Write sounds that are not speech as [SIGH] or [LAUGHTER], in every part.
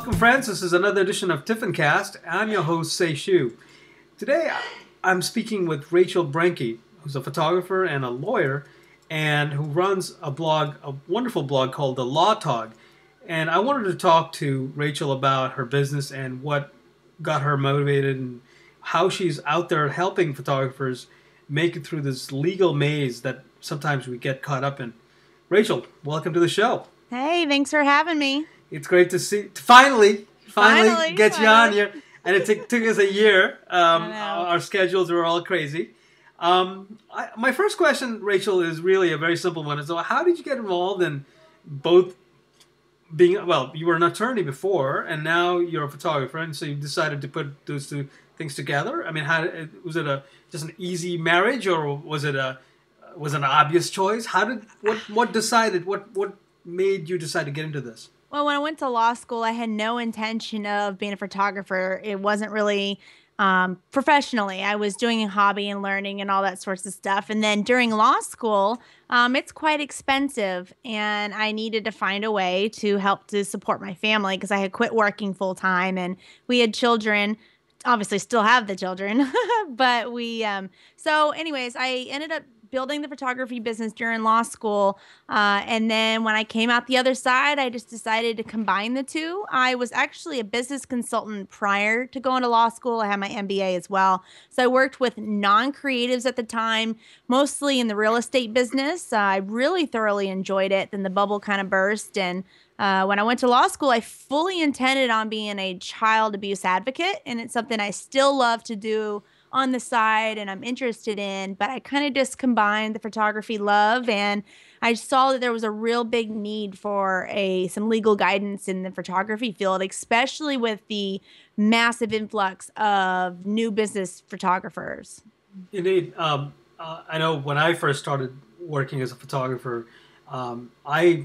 Welcome, friends. This is another edition of Tiffin Cast. I'm your host, Sei Shu. Today, I'm speaking with Rachel Brenke, who's a photographer and a lawyer, and who runs a blog, a wonderful blog called The Law Tog. And I wanted to talk to Rachel about her business and what got her motivated and how she's out there helping photographers make it through this legal maze that sometimes we get caught up in. Rachel, welcome to the show. Hey, thanks for having me. It's great to see. Finally, finally, Finally, get you on here. And it took, took us a year. Um, our schedules were all crazy. Um, I, my first question, Rachel, is really a very simple one. So, how did you get involved in both being well? You were an attorney before, and now you're a photographer, and so you decided to put those two things together. I mean, how was it a just an easy marriage, or was it a was it an obvious choice? How did what what decided what what made you decide to get into this? Well, when I went to law school, I had no intention of being a photographer. It wasn't really um, professionally. I was doing a hobby and learning and all that sorts of stuff. And then during law school, um, it's quite expensive, and I needed to find a way to help to support my family because I had quit working full time and we had children. Obviously, still have the children, [LAUGHS] but we. Um, so, anyways, I ended up building the photography business during law school. Uh, and then when I came out the other side, I just decided to combine the two. I was actually a business consultant prior to going to law school. I had my MBA as well. So I worked with non creatives at the time, mostly in the real estate business. Uh, I really thoroughly enjoyed it. Then the bubble kind of burst. And uh, when I went to law school, I fully intended on being a child abuse advocate. And it's something I still love to do on the side and I'm interested in, but I kind of just combined the photography love and I saw that there was a real big need for a some legal guidance in the photography field, especially with the massive influx of new business photographers. Indeed. Um, uh, I know when I first started working as a photographer, um, I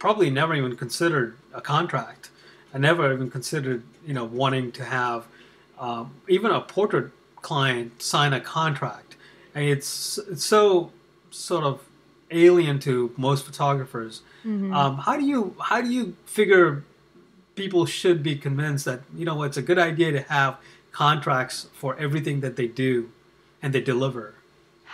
probably never even considered a contract. I never even considered, you know, wanting to have um, even a portrait client sign a contract. And it's, it's so sort of alien to most photographers. Mhm. Um, how do you how do you figure people should be convinced that you know it's a good idea to have contracts for everything that they do and they deliver?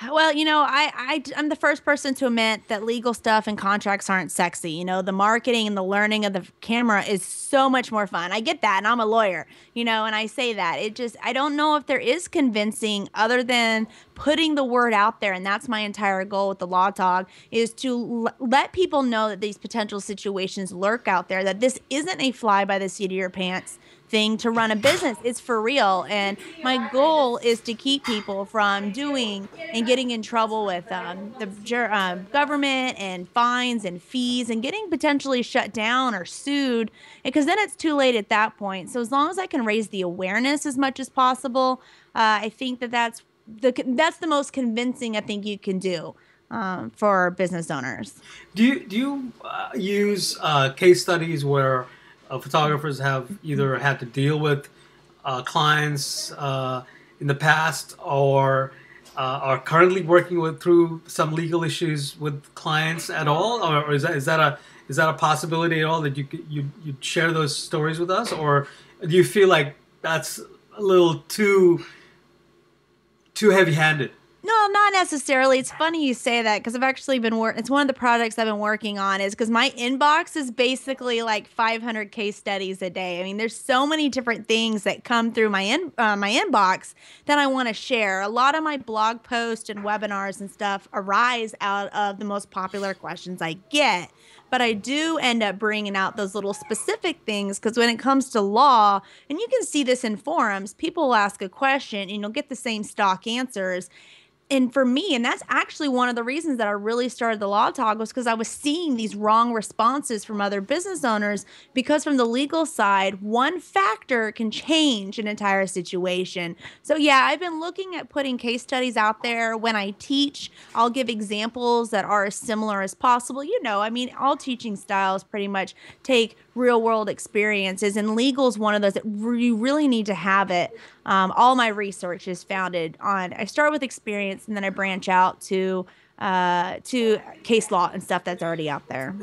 Well, you know, I, I I'm the first person to admit that legal stuff and contracts aren't sexy. You know, the marketing and the learning of the camera is so much more fun. I get that, and I'm a lawyer, you know, and I say that. It just I don't know if there is convincing other than putting the word out there, and that's my entire goal with the Law Tog is to l- let people know that these potential situations lurk out there. That this isn't a fly by the seat of your pants thing to run a business. It's for real. And my goal is to keep people from doing and getting in trouble with um, the uh, government and fines and fees and getting potentially shut down or sued because then it's too late at that point. So as long as I can raise the awareness as much as possible, uh, I think that that's the that's the most convincing I think you can do um, for business owners. Do you do you uh, use uh, case studies where uh, photographers have either had to deal with uh, clients uh, in the past or uh, are currently working with through some legal issues with clients at all, or, or is that is that a is that a possibility at all that you you you share those stories with us, or do you feel like that's a little too too heavy No, not necessarily. It's funny you say that because I've actually been working. It's one of the projects I've been working on is because my inbox is basically like 500 case studies a day. I mean, there's so many different things that come through my in uh, my inbox that I want to share. A lot of my blog posts and webinars and stuff arise out of the most popular questions I get. But I do end up bringing out those little specific things because when it comes to law, and you can see this in forums, people will ask a question and you'll get the same stock answers and for me, and that's actually one of the reasons that I really started the Law Tog was because I was seeing these wrong responses from other business owners. Because from the legal side, one factor can change an entire situation. So, yeah, I've been looking at putting case studies out there. When I teach, I'll give examples that are as similar as possible. You know, I mean, all teaching styles pretty much take real world experiences, and legal is one of those that you really need to have it. Um, all my research is founded on, I start with experience and then I branch out to uh, to case law and stuff that's already out there.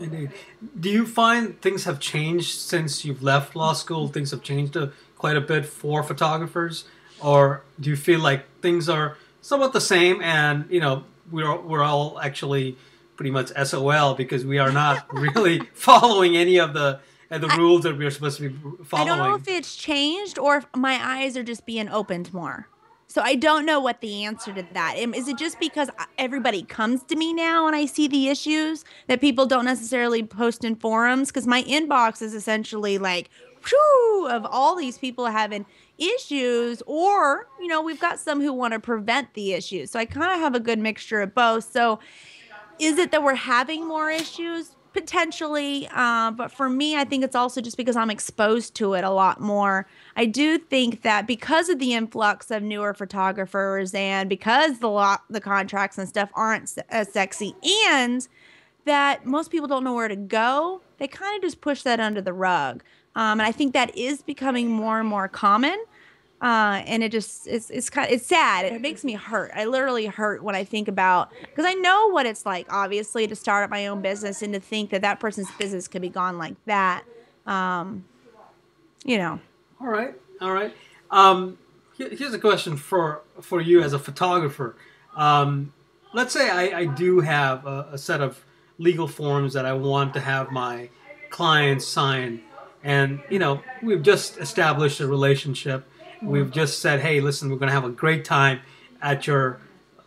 Do you find things have changed since you've left law school? Things have changed a, quite a bit for photographers, or do you feel like things are somewhat the same? And you know, we're we're all actually pretty much SOL because we are not [LAUGHS] really following any of the uh, the rules that we're supposed to be following. I don't know if it's changed or if my eyes are just being opened more. So I don't know what the answer to that is. It just because everybody comes to me now and I see the issues that people don't necessarily post in forums? Because my inbox is essentially like, whew, of all these people having issues, or you know, we've got some who want to prevent the issues. So I kind of have a good mixture of both. So is it that we're having more issues? Potentially uh, but for me i think it's also just because i'm exposed to it a lot more. I do think that because of the influx of newer photographers and because the lot the contracts and stuff aren't as sexy and that most people don't know where to go they kind of just push that under the rug. Um, and i think that is becoming more and more common uh, and it just it's it's kind it's sad. It makes me hurt. I literally hurt when I think about because I know what it's like, obviously, to start up my own business and to think that that person's business could be gone like that. Um, you know. All right, all right. Um, here's a question for for you as a photographer. Um, let's say I, I do have a, a set of legal forms that I want to have my clients sign, and you know we've just established a relationship We've just said, hey, listen, we're going to have a great time at your,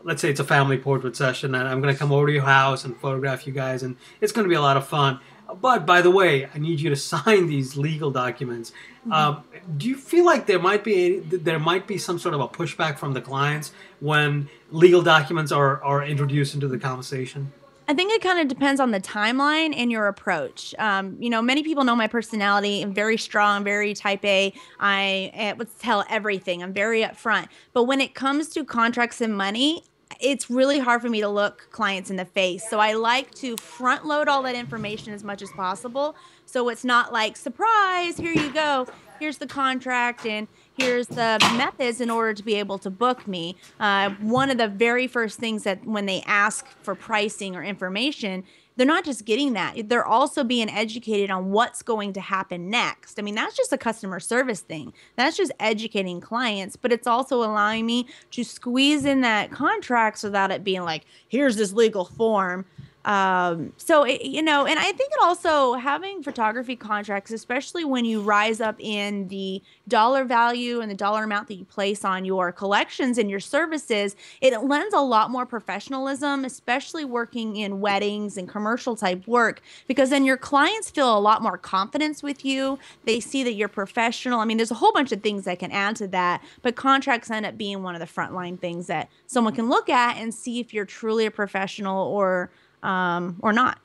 let's say it's a family portrait session, and I'm going to come over to your house and photograph you guys, and it's going to be a lot of fun. But by the way, I need you to [LAUGHS] sign these legal documents. Mm-hmm. Um, do you feel like there might be there might be some sort of a pushback from the clients when legal documents are, are introduced into the conversation? I think it kind of depends on the timeline and your approach. Um, you know, many people know my personality. I'm very strong, very type A. I eh, would tell everything. I'm very upfront. But when it comes to contracts and money, it's really hard for me to look clients in the face. So I like to front load all that information as much as possible. So it's not like, surprise, here you go. Here's the contract. And here's the methods in order to be able to book me. Uh, one of the very first things that when they ask for pricing or information, they're not just getting that, they're also being educated on what's going to happen next. I mean, that's just a customer service thing. That's just educating clients, but it's also allowing me to squeeze in that contracts without it being like, here's this legal form um, so it, you know, and I think it also having photography contracts, especially when you rise up in the dollar value and the dollar amount that you place on your collections and your services, it lends a lot more professionalism, especially working in weddings and commercial type work, because then your clients feel a lot more confidence with you. They see that you're professional. I mean, there's a whole bunch of things that can add to that, but contracts end up being one of the frontline things that someone can look at and see if you're truly a professional or um, or not.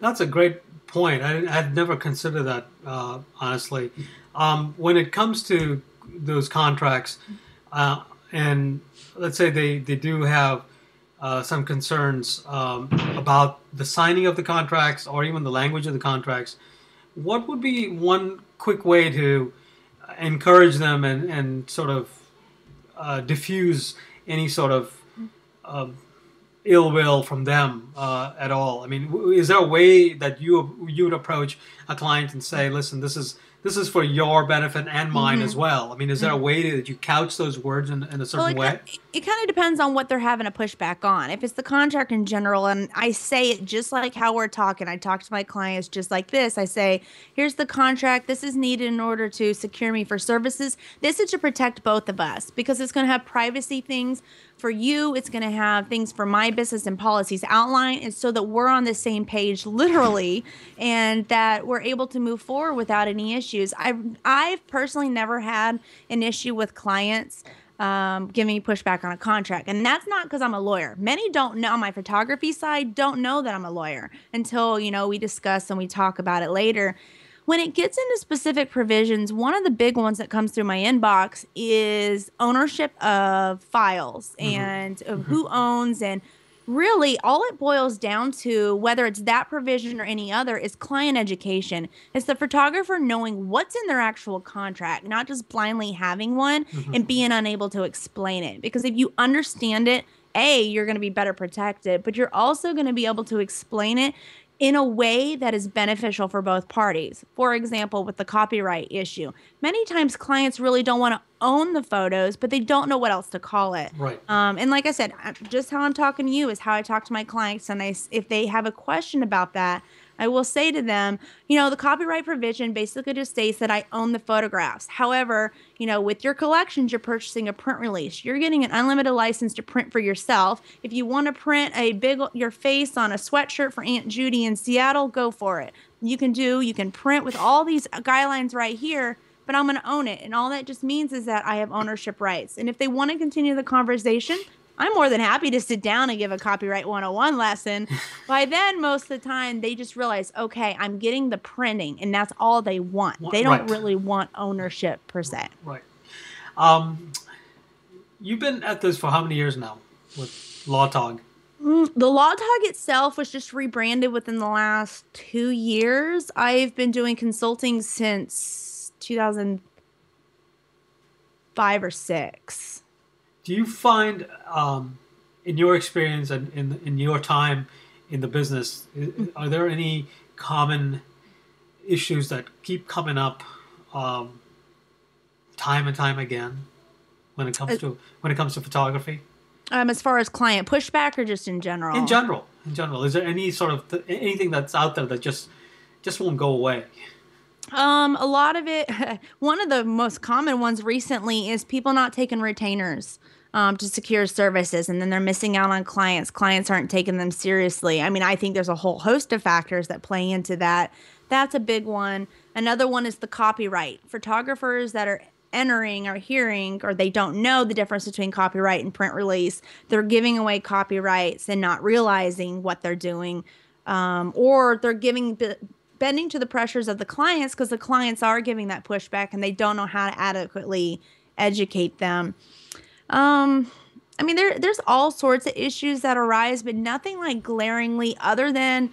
That's a great point. I, would never considered that, uh, honestly. Um, when it comes to those contracts, uh, and let's say they, they do have uh, some concerns um, about the signing of the contracts or even the language of the contracts, what would be one quick way to encourage them and, and sort of uh, diffuse any sort of ill will from them uh, at all. I mean, is there a way that you you would approach a client and say, "Listen, this is this is for your benefit and mine mm-hmm. as well. I mean, is there a mm-hmm. way that you couch those words in, in a certain well, it, way? It kind of depends on what they're having a pushback on. If it's the contract in general, and I say it just like how we're talking, I talk to my clients just like this. I say, here's the contract. This is needed in order to secure me for services. This is to protect both of us because it's going to have privacy things for you. It's going to have things for my business and policies outlined, and so that we're on the same page, literally, and that we're able to move forward without any issues issues. I've I've personally never had an issue with clients um, giving me pushback on a contract, and that's not because I'm a lawyer. Many don't know on my photography side don't know that I'm a lawyer until you know we discuss and we talk about it later. When it gets into specific provisions, one of the big ones that comes through my inbox is ownership of files mm-hmm. and of mm-hmm. who owns and really all it boils down to whether it's that provision or any other is client education it's the photographer knowing what's in their actual contract not just blindly having one mm-hmm. and being unable to explain it because if you understand it A, you're going to be better protected, but you're also going to be able to explain it in a way that is beneficial for both parties. For example, with the copyright issue, many times clients really don't want to own the photos, but they don't know what else to call it. Right. Um, and like I said, just how I'm talking to you is how I talk to my clients. And I, if they have a question about that, I will say to them, you know, the copyright provision basically just states that I own the photographs. However, you know, with your collections, you're purchasing a print release. You're getting an unlimited license to print for yourself. If you want to print a big your face on a sweatshirt for Aunt Judy in Seattle, go for it. You can do, you can print with all these guidelines right here but I'm going to own it. And all that just means is that I have ownership rights. And if they want to continue the conversation, I'm more than happy to sit down and give a copyright 101 lesson. [LAUGHS] By then, most of the time, they just realize, okay, I'm getting the printing, and that's all they want. They don't right. really want ownership per se. Right. Um, you've been at this for how many years now with LawTog? Mm, the LawTog itself was just rebranded within the last two years. I've been doing consulting since 2005 or six do you find um, in your experience and in, in your time in the business are there any common issues that keep coming up um, time and time again when it comes uh, to when it comes to photography? Um, as far as client pushback or just in general? In general in general. Is there any sort of th- anything that's out there that just just won't go away? Um, a lot of it. [LAUGHS] One of the most common ones recently is people not taking retainers um, to secure services and then they're missing out on clients. Clients aren't taking them seriously. I mean, I think there's a whole host of factors that play into that. That's a big one. Another one is the copyright. Photographers that are entering or hearing or they don't know the difference between copyright and print release, they're giving away copyrights and not realizing what they're doing. Um, or they're giving bending to the pressures of the clients because the clients are giving that pushback and they don't know how to adequately educate them. Um, I mean, there there's all sorts of issues that arise, but nothing like glaringly other than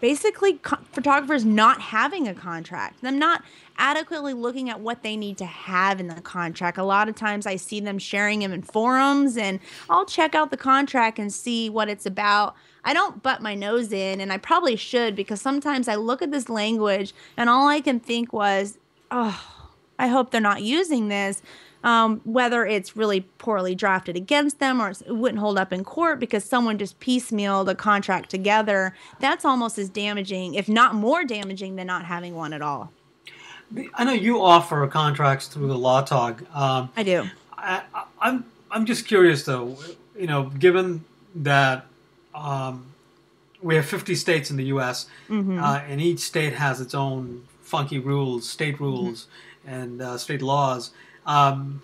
basically co- photographers not having a contract, them not adequately looking at what they need to have in the contract. A lot of times I see them sharing them in forums and I'll check out the contract and see what it's about. I don't butt my nose in and I probably should because sometimes I look at this language and all I can think was, oh, I hope they're not using this um, whether it's really poorly drafted against them or it wouldn't hold up in court because someone just piecemealed a contract together, that's almost as damaging, if not more damaging, than not having one at all. I know you offer contracts through the LawTog. Um, I do. I, am I'm, I'm just curious though. You know, given that um, we have 50 states in the U.S. Mm-hmm. Uh, and each state has its own funky rules, state rules, mm-hmm. And uh, state laws. Um,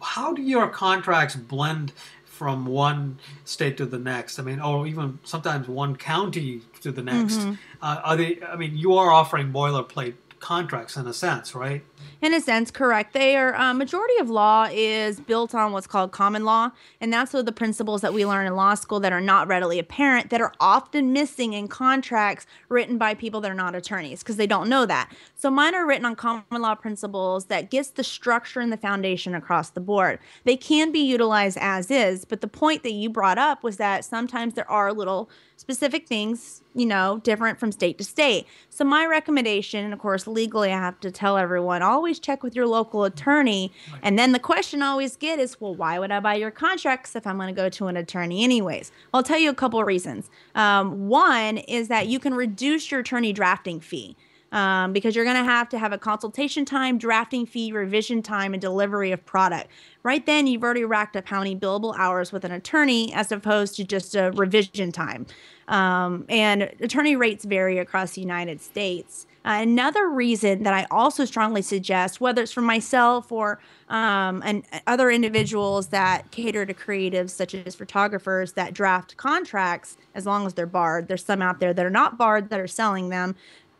how do your contracts blend from one state to the next? I mean, or even sometimes one county to the next. Mm-hmm. Uh, are they? I mean, you are offering boilerplate contracts in a sense, right? In a sense, correct. They are uh, majority of law is built on what's called common law, and that's what the principles that we learn in law school that are not readily apparent that are often missing in contracts written by people that are not attorneys because they don't know that. So mine are written on common law principles that gets the structure and the foundation across the board. They can be utilized as is, but the point that you brought up was that sometimes there are little specific things, you know, different from state to state. So, my recommendation, and of course, legally, I have to tell everyone always check with your local attorney. And then the question I always get is, well, why would I buy your contracts if I'm going to go to an attorney anyways? I'll tell you a couple of reasons. Um, one is that you can reduce your attorney drafting fee um, because you're going to have to have a consultation time, drafting fee, revision time, and delivery of product. Right then, you've already racked up how many billable hours with an attorney as opposed to just a revision time. Um, and attorney rates vary across the United States. Uh, another reason that I also strongly suggest, whether it's for myself or um, and other individuals that cater to creatives, such as photographers that draft contracts, as long as they're barred, there's some out there that are not barred that are selling them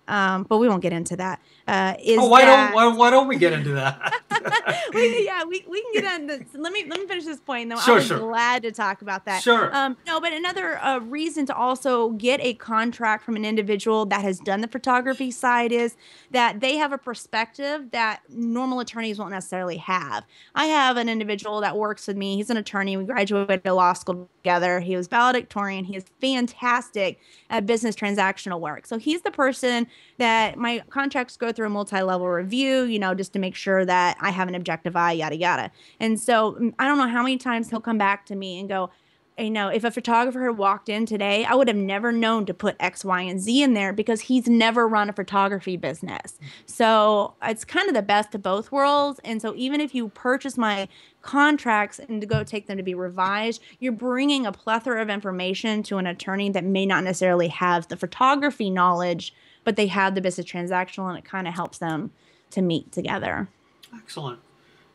um, but we won't get into that. Uh, is oh, why that... don't why, why, don't we get into that? [LAUGHS] [LAUGHS] we, yeah, we, we can get on this. Let me let me finish this point though. Sure, I'm sure. glad to talk about that. Sure. Um, no, but another uh, reason to also get a contract from an individual that has done the photography side is that they have a perspective that normal attorneys won't necessarily have. I have an individual that works with me. He's an attorney. We graduated law school together. He was valedictorian. He is fantastic at business transactional work. So he's the person that my contracts go through a multi-level review, you know, just to make sure that I have an objective eye, yada yada. And so mm, I don't know how many times he'll come back to me and go, you know, if a photographer had walked in today, I would have never known to put X, Y, and Z in there because he's never run a photography business. So it's kind of the best of both worlds. And so even if you purchase my contracts and to go take them to be revised, you're bringing a plethora of information to an attorney that may not necessarily have the photography knowledge, but they have the business transactional, and it kind of helps them to meet together. Excellent.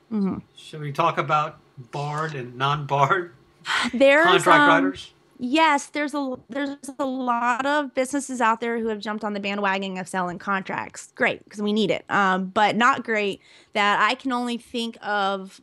hmm Should we talk about barred and non-barred [LAUGHS] There's contract um, writers? Yes, there's a there's a lot of businesses out there who have jumped on the bandwagon of selling contracts. Great, because we need it. Um, but not great that I can only think of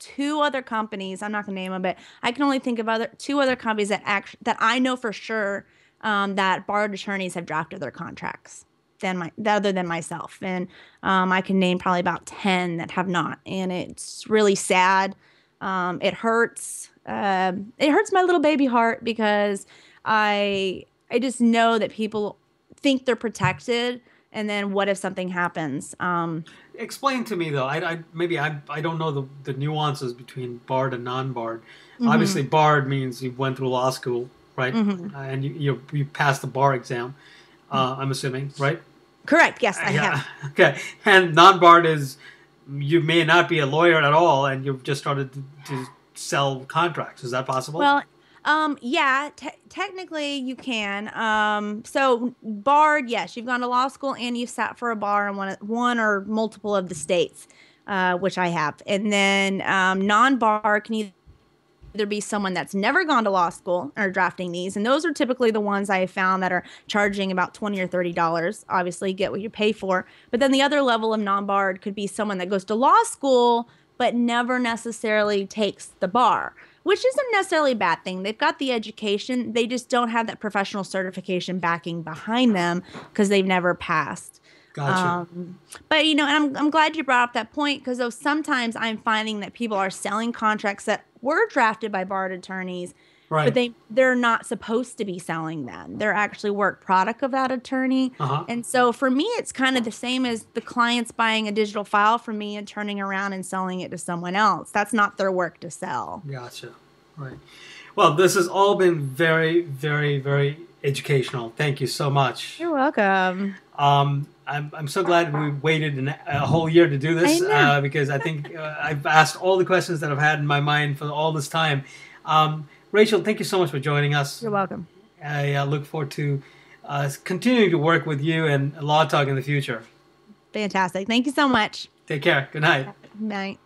two other companies. I'm not gonna name them, but I can only think of other two other companies that act that I know for sure um, that barred attorneys have drafted their contracts than my other than myself, and um, I can name probably about ten that have not, and it's really sad. Um, it hurts. Um, it hurts my little baby heart because I I just know that people think they're protected, and then what if something happens? Um, Explain to me though. I, I maybe I, I don't know the, the nuances between barred and non-barred. Mhm. Obviously, barred means you went through law school, right? Mhm. Uh, and you, you you passed the bar exam. Uh, I'm assuming, right? Correct. Yes, I yeah. have. [LAUGHS] Okay. And non-barred is you may not be a lawyer at all, and you've just started to, to sell contracts. Is that possible? Well, um, yeah, te- technically you can. Um, so barred, yes, you've gone to law school and you've sat for a bar in one, one or multiple of the states, uh, which I have. And then um, non-barred can either be someone that's never gone to law school are drafting these, and those are typically the ones I have found that are charging about twenty or thirty dollars. Obviously, get what you pay for. But then the other level of non-barred could be someone that goes to law school but never necessarily takes the bar which isn't necessarily a bad thing. They've got the education, they just don't have that professional certification backing behind them because they've never passed. gotcha. Um, but you know, and I'm I'm glad you brought up that point because though sometimes I'm finding that people are selling contracts that were drafted by barred attorneys, right. but they they're not supposed to be selling them. They're actually work product of that attorney. uh-huh. And so for me, it's kind of the same as the clients buying a digital file from me and turning around and selling it to someone else. That's not their work to sell. Gotcha. Right. Well, this has all been very, very, very educational. Thank you so much. You're welcome. Um, I'm, I'm so glad we waited an, a whole year to do this I uh, because I think uh, I've asked all the questions that I've had in my mind for all this time. Um, Rachel, thank you so much for joining us. You're welcome. I uh, look forward to uh, continuing to work with you and Law Tog in the future. Fantastic. Thank you so much. Take care. Good night. Night.